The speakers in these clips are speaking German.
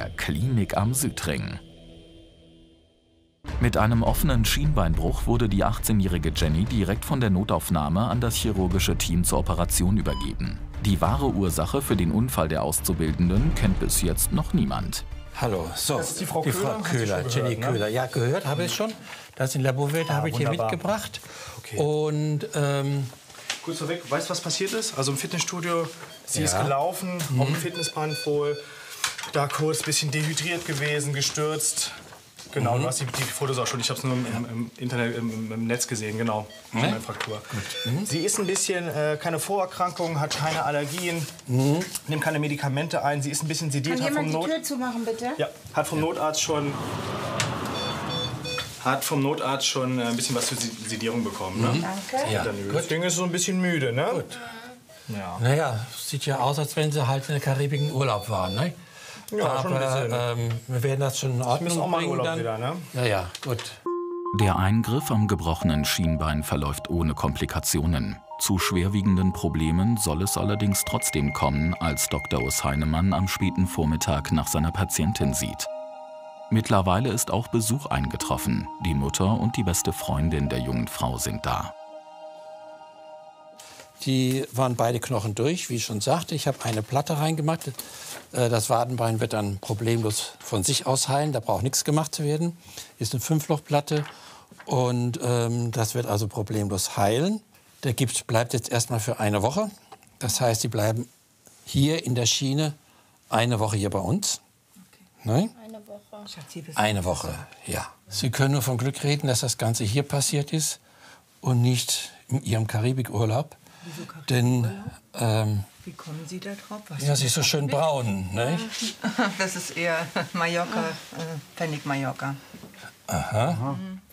der Klinik am Südring. Mit einem offenen Schienbeinbruch wurde die 18-jährige Jenny direkt von der Notaufnahme an das chirurgische Team zur Operation übergeben. Die wahre Ursache für den Unfall der Auszubildenden kennt bis jetzt noch niemand. Hallo, so. Das ist die Frau die Köhler, Frau Köhler, schon Jenny ne? Köhler. Ja, gehört habe ich schon. Das in Laborwelt habe ich hier wunderbar. mitgebracht. Okay. Und ähm, Kurz vorweg, weißt du, was passiert ist? Also im Fitnessstudio, sie ist Ja. gelaufen, auf dem Fitnessband wohl, da kurz ein bisschen dehydriert gewesen, gestürzt. Genau, du hast die, die Fotos auch schon, ich habe es nur im, im, im Internet, im, im- Netz gesehen, genau. Eine Fraktur. Sie ist ein bisschen, äh, keine Vorerkrankungen, hat keine Allergien, nimmt keine Medikamente ein, sie ist ein bisschen sediert, Kann hat vom, jemand die Not, Tür zumachen, bitte? ja, hat vom Notarzt schon hat vom Notarzt schon äh, ein bisschen was zur Sedierung bekommen. Ne? Danke. ja. Das Ding ist so ein bisschen müde, ne? Gut. Ja. Naja, sieht ja aus, als wenn sie halt in der Karibik im Urlaub waren. Ne? Ja, schon ein Aber ähm, wir werden das schon in Ordnung müssen auch mal Urlaub dann. wieder, ne? Ja, ja, gut. Der Eingriff am gebrochenen Schienbein verläuft ohne Komplikationen. Zu schwerwiegenden Problemen soll es allerdings trotzdem kommen, als Dr. Urs Heinemann am späten Vormittag nach seiner Patientin sieht. Mittlerweile ist auch Besuch eingetroffen. Die Mutter und die beste Freundin der jungen Frau sind da. Die waren beide Knochen durch, wie ich schon sagte. Ich habe eine Platte reingemacht. Äh, Das Wadenbein wird dann problemlos von sich aus heilen. Da braucht nichts gemacht zu werden. Ist eine Fünflochplatte und ähm, das wird also problemlos heilen. Der Gips bleibt jetzt erstmal für eine Woche. Das heißt, die bleiben hier in der Schiene eine Woche hier bei uns. Nein? Eine Woche. Eine Woche, ja. Sie können nur von Glück reden, dass das Ganze hier passiert ist und nicht in Ihrem Karibikurlaub. Denn ähm, Wie kommen Sie da drauf? Was ja, sie ist so schön braun. Ne? Das ist eher Mallorca, äh, Pfennig Mallorca.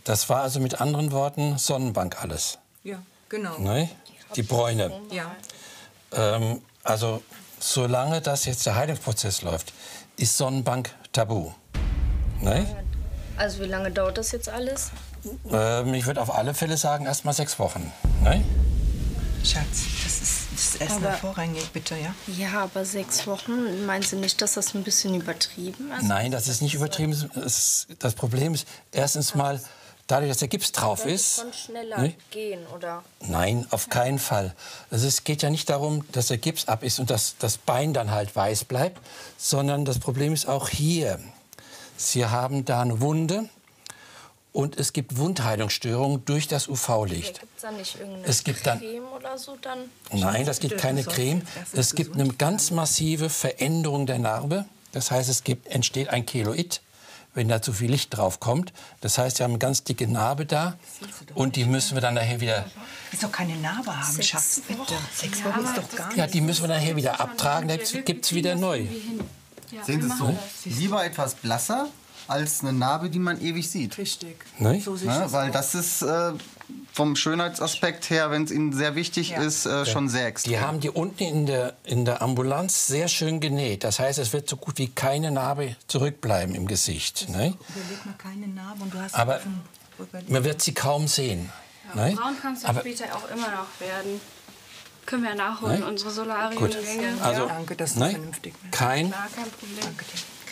Das war also mit anderen Worten Sonnenbank alles. Ja, genau. Ne? Die Bräune. Ja. Ähm, also solange das jetzt der Heilungsprozess läuft, ist Sonnenbank tabu. Ne? Also wie lange dauert das jetzt alles? Ähm, ich würde auf alle Fälle sagen, erst mal sechs Wochen. Ne? Schatz, das ist das Essen Aber- vorrangig, bitte, ja? Ja, aber sechs Wochen, meinen Sie nicht, dass das ein bisschen übertrieben ist? Nein, das ist nicht übertrieben. Das Problem ist erstens mal, dadurch, dass der Gips drauf Könnte ist. schon schneller Ne? gehen, oder? Nein, auf keinen Fall. Also es geht ja nicht darum, dass der Gips ab ist und dass das Bein dann halt weiß bleibt, sondern das Problem ist auch hier. Sie haben da eine Wunde und es gibt Wundheilungsstörungen durch das UV-Licht. Gibt es da nicht irgendeine Es gibt dann- Creme oder so dann? Nein, das gibt keine Creme. Es gibt eine ganz massive Veränderung der Narbe. Das heißt, es gibt, entsteht ein Keloid, wenn da zu viel Licht drauf kommt. Das heißt, wir haben eine ganz dicke Narbe da und die müssen wir dann nachher wieder, Willst doch keine Narbe haben, Schatz, bitte. Sechs Wochen ist doch gar ja, nicht. die müssen wir nachher wieder abtragen. Da gibt es wieder neu. Sehen Sie es so? Lieber etwas blasser als eine Narbe, die man ewig sieht. Richtig. Ne? So sehe ich Ne? das Weil auch. das ist äh, vom Schönheitsaspekt her, wenn es Ihnen sehr wichtig Ja. ist, äh, schon sehr extrem. Die haben die unten in der, in der Ambulanz sehr schön genäht. Das heißt, es wird so gut wie keine Narbe zurückbleiben im Gesicht. Ne? Überleg mal keine Narbe und du hast Aber man wird sie kaum sehen. Ne? Braun kann es ja Aber später auch immer noch werden. Können wir ja nachholen, Nein? unsere Solarien. Gut. Also, Danke, dass du ne? vernünftig bist. kein, Gar kein Problem.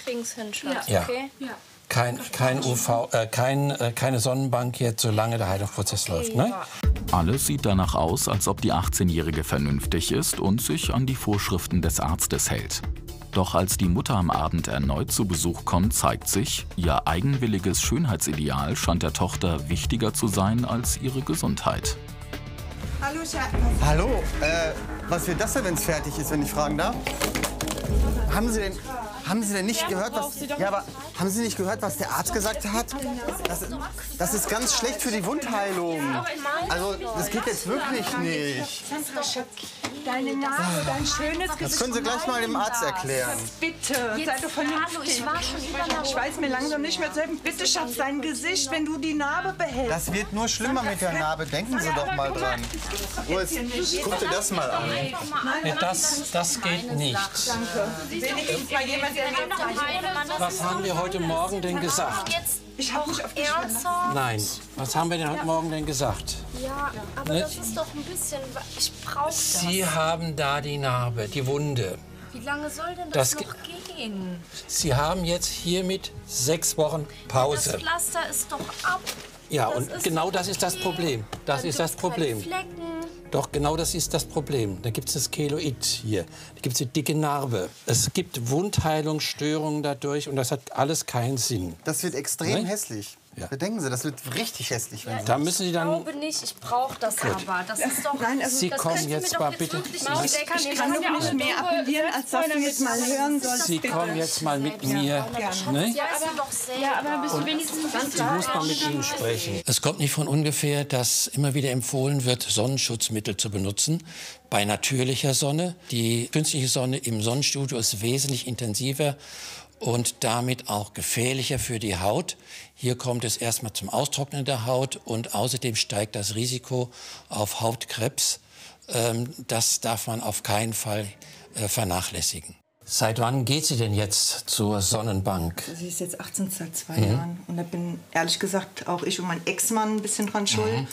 Kriegen's hin, Schatz, Ja. okay? Ja. kein, kein UV, äh, kein, äh, keine Sonnenbank jetzt, solange der Heilungsprozess läuft. Ne? Alles sieht danach aus, als ob die 18-Jährige vernünftig ist und sich an die Vorschriften des Arztes hält. Doch als die Mutter am Abend erneut zu Besuch kommt, zeigt sich, ihr eigenwilliges Schönheitsideal scheint der Tochter wichtiger zu sein als ihre Gesundheit. Hallo, Schatz. Hallo, äh, was wird das denn, wenn es fertig ist, wenn ich fragen darf? Haben Sie denn, haben Sie denn nicht gehört, was, ja, aber haben Sie nicht gehört, was der Arzt gesagt hat? Das, das ist ganz schlecht für die Wundheilung. Also, das geht jetzt wirklich nicht. Deine Nase, dein schönes Gesicht. Das können Sie gleich mal dem Arzt erklären. Bitte, sei doch vernünftig. ich war schon nach Ich weiß mir langsam nicht mehr zu helfen. Bitte, Schatz, dein Gesicht, wenn du die Narbe behältst. Das wird nur schlimmer mit der Narbe. Denken Sie doch mal dran. Urs, guck dir das mal an. Nee, das, das geht nicht. Wenigstens mal jemand, der Was haben wir heute Morgen denn gesagt? Ich hab mich auf dich ernsthaft? Nein, was haben wir denn heute Morgen denn gesagt? Ja, aber Ne? das ist doch ein bisschen... Ich brauche das. Sie haben da die Narbe, die Wunde. Wie lange soll denn das, Das noch gehen? Sie haben jetzt hiermit sechs Wochen Pause. Das Pflaster ist doch ab. Ja, Das und genau das ist das. Problem. Das Dann ist das Problem. Flecken. Doch, genau das ist das Problem. Da gibt es das Keloid hier. Da gibt es eine dicke Narbe. Es gibt Wundheilungsstörungen dadurch und das hat alles keinen Sinn. Das wird extrem Nein? hässlich. Ja. Bedenken Sie, das wird richtig hässlich. Wenn Sie Da müssen Sie Ich dann. glaube nicht, ich brauche das aber. Das ist doch. Nein, also Sie das kommen Sie jetzt mal bitte. Ich, nicht ich kann doch nicht mehr appellieren, als dass du jetzt mal hören sollst. Sie kommen jetzt mal mit mir. Ne? Ja, aber. Ja, aber bist du wenigstens Ich muss mal mit Ihnen sprechen. Es kommt nicht von ungefähr, dass immer wieder empfohlen wird, Sonnenschutzmittel zu benutzen. Bei natürlicher Sonne. Die künstliche Sonne im Sonnenstudio ist wesentlich intensiver und damit auch gefährlicher für die Haut. Hier kommt es erstmal zum Austrocknen der Haut und außerdem steigt das Risiko auf Hautkrebs. Ähm, Das darf man auf keinen Fall äh, vernachlässigen. Seit wann geht sie denn jetzt zur Sonnenbank? Sie ist jetzt 18 seit zwei Mhm. Jahren. Und da bin ehrlich gesagt auch ich und mein Ex-Mann ein bisschen dran schuld. Mhm.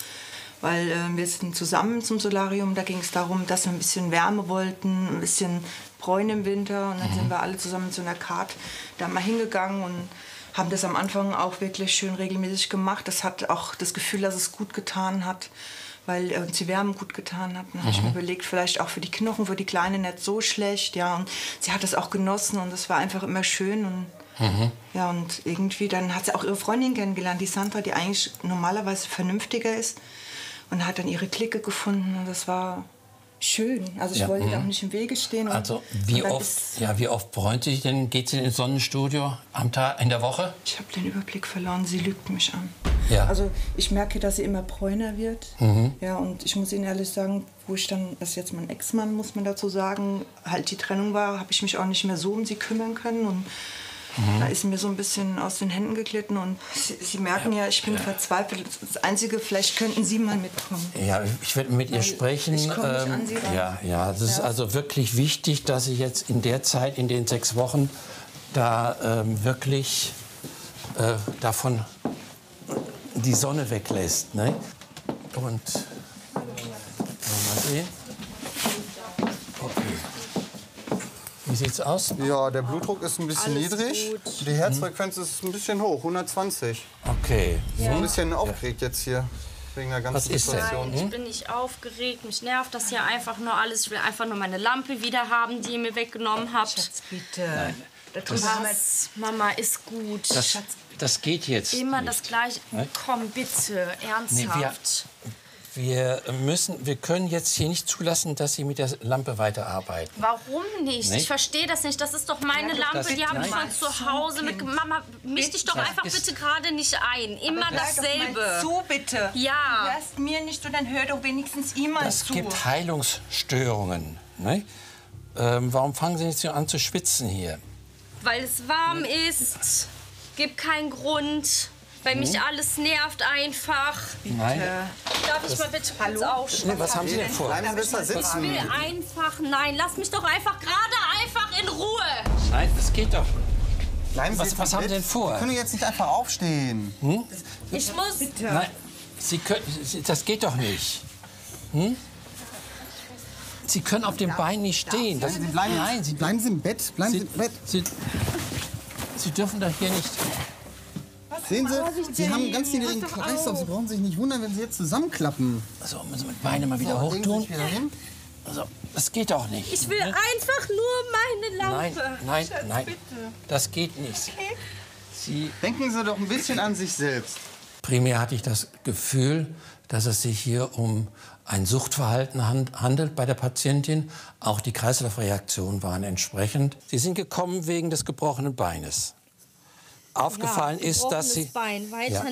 Weil äh, wir sind zusammen zum Solarium. Da ging es darum, dass wir ein bisschen Wärme wollten, ein bisschen Bräune im Winter. Und dann Mhm. sind wir alle zusammen zu einer Karte da mal hingegangen und haben das am Anfang auch wirklich schön regelmäßig gemacht. Das hat auch das Gefühl, dass es gut getan hat, weil äh, uns die Wärme gut getan hat. Dann habe ich mir überlegt, vielleicht auch für die Knochen, für die Kleine nicht so schlecht. Ja, und sie hat das auch genossen und das war einfach immer schön. Und ja, und irgendwie dann hat sie auch ihre Freundin kennengelernt, die Sandra, die eigentlich normalerweise vernünftiger ist. Und hat dann ihre Clique gefunden und das war schön. Also ich Ja, wollte mhm. auch nicht im Wege stehen. Und, Also wie oft, ja, wie oft bräunt sie sich denn? Geht sie ins Sonnenstudio am Tag, in der Woche? Ich habe den Überblick verloren, sie lügt mich an. Ja. Also ich merke, dass sie immer bräuner wird. Mhm. Ja, und ich muss Ihnen ehrlich sagen, wo ich dann, das ist jetzt mein Ex-Mann, muss man dazu sagen, halt die Trennung war, habe ich mich auch nicht mehr so um sie kümmern können. Und Mhm. da ist mir so ein bisschen aus den Händen geglitten. Und Sie, sie merken ja, ich bin verzweifelt. Das Einzige, vielleicht könnten Sie mal mitkommen. Ja, ich werde mit ihr sprechen. ich komm nicht an sie ran. ja, ja, das ist also wirklich wichtig, dass sie jetzt in der Zeit, in den sechs Wochen, da ähm, wirklich äh, davon die Sonne weglässt. Ne? Und mal sehen. Wie sieht's aus? Ja, der Blutdruck ist ein bisschen Alles niedrig. gut. Die Herzfrequenz ist ein bisschen hoch, 120. Okay. So ein bisschen aufgeregt jetzt hier wegen der ganzen Was ist denn? Situation. Nein, ich bin nicht aufgeregt. Mich nervt das hier einfach nur alles. Ich will einfach nur meine Lampe wieder haben, die ihr mir weggenommen habt. Bitte. Was? Mama ist gut. Das, das geht jetzt. Immer nicht. das Gleiche. Ne? Komm, bitte, Nee, wir, müssen, wir können jetzt hier nicht zulassen, dass Sie mit der Lampe weiterarbeiten. Warum nicht? Nee. Ich verstehe das nicht. Das ist doch meine Lampe, das- die habe ich von zu Hause mit. Mama, misch dich doch Das einfach bitte gerade nicht ein. Immer dasselbe. Zu bitte. Ja. Du hörst mir nicht, so dann hör doch wenigstens mal Es zu. gibt Heilungsstörungen. Ne? Ähm, warum fangen Sie jetzt so an zu schwitzen hier? Weil es warm ist. Gibt keinen Grund. Weil mich alles nervt einfach. Nein. Darf ich mal bitte kurz aufstehen? Nee, was haben Sie denn vor? Bleiben Sie besser Ich sitzen. will einfach, nein, lass mich doch einfach gerade einfach in Ruhe. Nein, das geht doch. Bleiben Sie Was- was haben Sie denn vor? Sie können jetzt nicht einfach aufstehen. Ich muss. Nein, Sie können, das geht doch nicht. Hm? Sie können auf dem Bein nicht stehen. Das, Sie bleiben, nein, Sie, bleiben Sie im Bett. Bleiben Sie, Sie, im Bett. Sie, Sie dürfen doch hier nicht. Sehen Sie, Sie haben einen ganz niedrigen Kreislauf. Sie brauchen sich nicht wundern, wenn Sie jetzt zusammenklappen. Also, müssen wir die Beine mal wieder So, Sie hochtun. wieder hin. Also, das geht doch nicht. Ich will einfach nur meine Nein, Lampe. nein, nein. Das geht nicht. Sie Denken Sie doch ein bisschen an sich selbst. Primär hatte ich das Gefühl, dass es sich hier um ein Suchtverhalten hand- handelt bei der Patientin. Auch die Kreislaufreaktionen waren entsprechend. Sie sind gekommen wegen des gebrochenen Beines. Aufgefallen ist, dass Sie, Bein, Ja.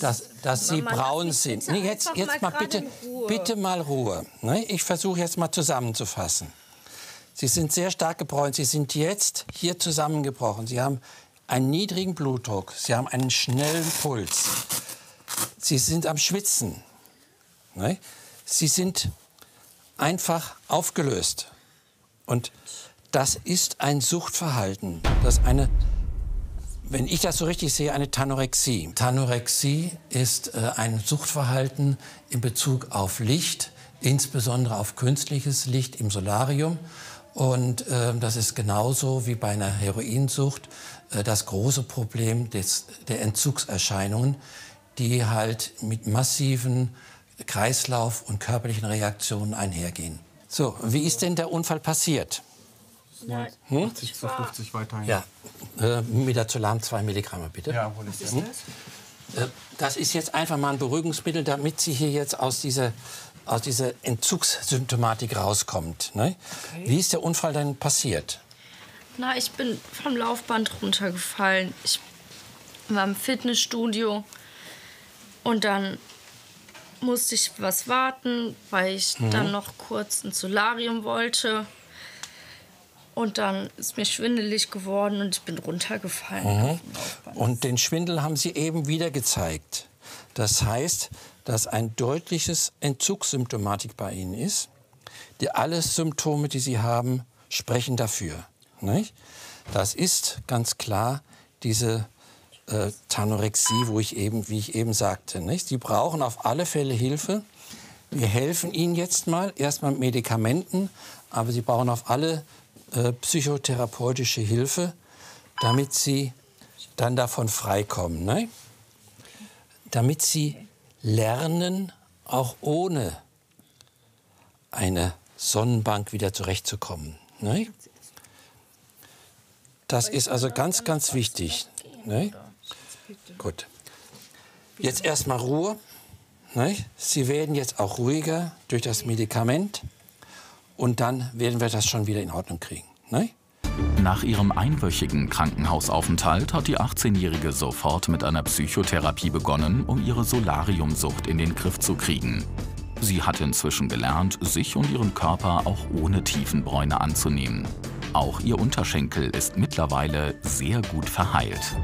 dass, dass Sie braun sind. bitte Nee, jetzt jetzt mal mal bitte, bitte mal Ruhe. Ne? Ich versuche jetzt mal zusammenzufassen. Sie sind sehr stark gebräunt. Sie sind jetzt hier zusammengebrochen. Sie haben einen niedrigen Blutdruck. Sie haben einen schnellen Puls. Sie sind am Schwitzen. Ne? Sie sind einfach aufgelöst. Und das ist ein Suchtverhalten. Das eine, wenn ich das so richtig sehe, eine Tanorexie. Tanorexie ist äh, ein Suchtverhalten in Bezug auf Licht, insbesondere auf künstliches Licht im Solarium. Und äh, das ist genauso wie bei einer Heroinsucht äh, das große Problem des, der Entzugserscheinungen, die halt mit massiven Kreislauf- und körperlichen Reaktionen einhergehen. So, wie ist denn der Unfall passiert? Nein. Hm? 80 zu 50 weiterhin. Ja, äh, Midazolam 2 Milligramm bitte. Ja, hol ich das. Hm? Das ist jetzt einfach mal ein Beruhigungsmittel, damit Sie hier jetzt aus dieser, aus dieser Entzugssymptomatik rauskommt. Ne? Okay. Wie ist der Unfall denn passiert? Na, ich bin vom Laufband runtergefallen. Ich war im Fitnessstudio und dann musste ich was warten, weil ich mhm. dann noch kurz ein Solarium wollte. Und dann ist mir schwindelig geworden und ich bin runtergefallen. Mhm. Und den Schwindel haben Sie eben wieder gezeigt. Das heißt, dass ein deutliches Entzugssymptomatik bei Ihnen ist. Die alle Symptome, die Sie haben, sprechen dafür. Nicht? Das ist ganz klar diese äh, Tanorexie, wo ich eben, wie ich eben sagte. Nicht? Sie brauchen auf alle Fälle Hilfe. Wir helfen Ihnen jetzt mal, erstmal mit Medikamenten, aber Sie brauchen auf alle äh, psychotherapeutische Hilfe, damit Sie dann davon freikommen. Ne? Damit Sie lernen, auch ohne eine Sonnenbank wieder zurechtzukommen. Ne? Das ist also ganz, ganz wichtig. Ne? Gut. Jetzt erstmal Ruhe. Ne? Sie werden jetzt auch ruhiger durch das Medikament. Und dann werden wir das schon wieder in Ordnung kriegen. Ne? Nach ihrem einwöchigen Krankenhausaufenthalt hat die 18-Jährige sofort mit einer Psychotherapie begonnen, um ihre Solariumsucht in den Griff zu kriegen. Sie hat inzwischen gelernt, sich und ihren Körper auch ohne Tiefenbräune anzunehmen. Auch ihr Unterschenkel ist mittlerweile sehr gut verheilt.